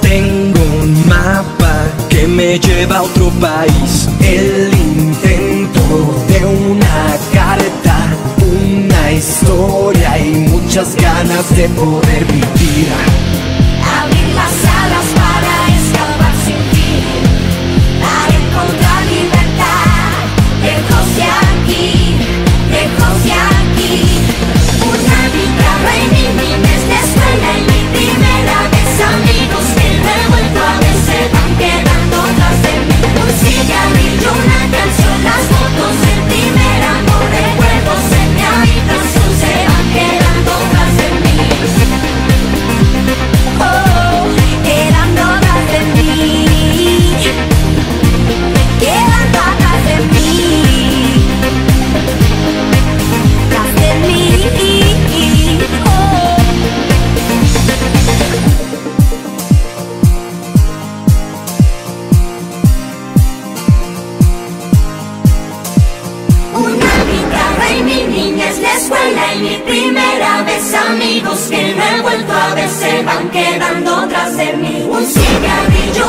Tengo un mapa que me lleva a otro país. El intento de una carta, una historia y muchas ganas de poder vivir. es la escuela y mi primera vez Amigos que no he vuelto a ver se van quedando tras de mí. Un cigarrillo,